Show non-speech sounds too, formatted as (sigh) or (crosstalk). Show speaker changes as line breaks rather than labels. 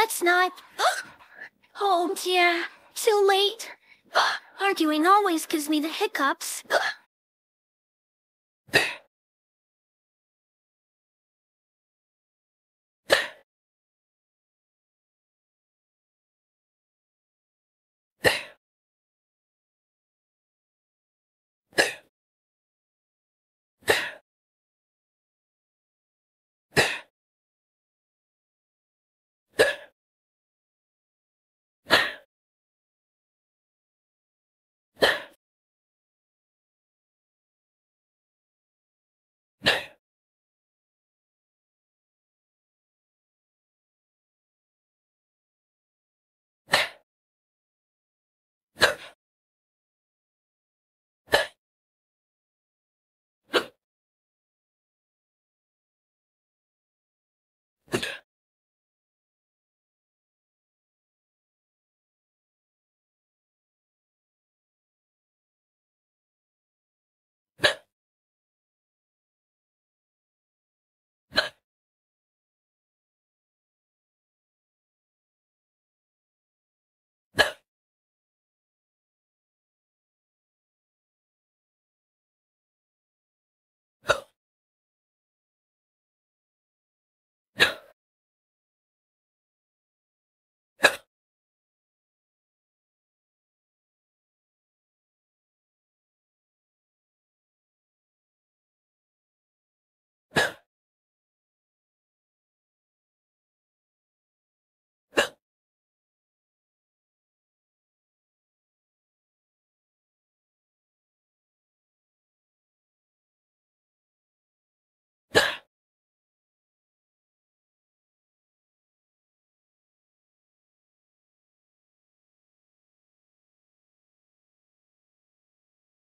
let's not. (gasps) Oh dear, too late. (gasps) Arguing always gives me the hiccups.